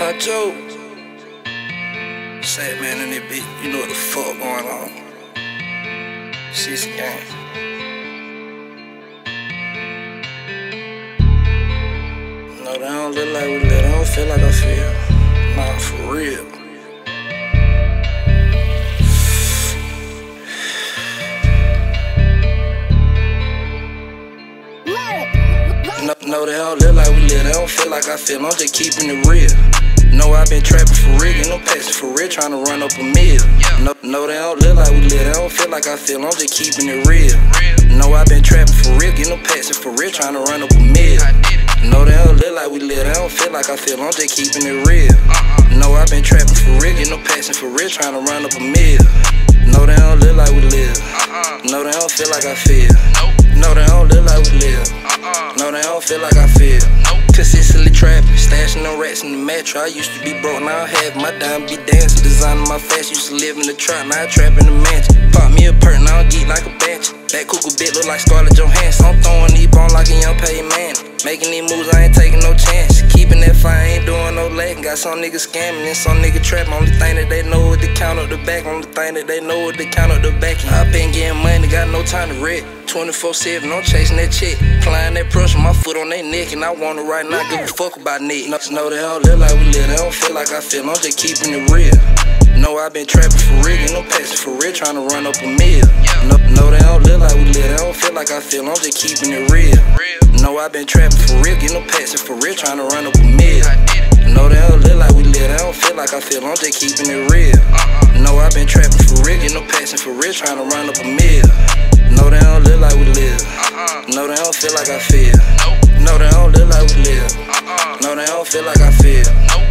Huncho. Sad man in that bitch. You know what the fuck going on. She's gang. No, they don't look like we live. I don't feel like I feel. Nah, for real. No, they don't look like we live. They don't feel like I feel. I'm just keeping it real. No, I been trapping for real, get no passion for real, trying to run up a meal. No, no, they don't look like we live. They don't feel like I feel. I'm just keeping it real. No, I been trapping for real, get no passion for real, trying to run up a meal. No, they don't look like we live. They don't feel like I feel. I'm just keeping it real. No, I been trapping for real, get no passion for real, trying to run up a meal. No, they don't look like we live. No, they don't feel like I feel. No, they don't look like we live. No, they don't feel like I feel. Metro. I used to be broke, now I have my dime, be dancing, designing my fashion. Used to live in the trap, now I trap in the mansion. Pop me a perk, now I geek like a bench. That cougar bit look like Scarlett Johansson. I'm throwing these bones like a young paid man. Making these moves, I ain't taking no chance. Keeping that fire, ain't. Got some niggas scamming and some nigga trapping. Only thing that they know is to count up the back. Only thing that they know is to count up the back. I been getting money, got no time to read. 24 7, I'm chasing that chick. Applying that pressure, my foot on their neck, and I want it right now. Give a fuck about Nick. No, they don't live like we live. They don't feel like I feel. I'm just keeping it real. No, I been trapping for real, get no passion for real, trying to run up a meal. No, no, they don't live like we live. They don't feel like I feel. I'm just keeping it real. No, I been trapping for real, get no passion for real, trying to run up a meal. No, they don't live like we live. They don't feel like I feel. I'm just keeping it real. No, I've been trapping for real, get no passion for real, trying to run up a meal. No, they don't live like we live. No, they don't feel like I feel. No, they don't live like we live. No, they don't feel like I feel.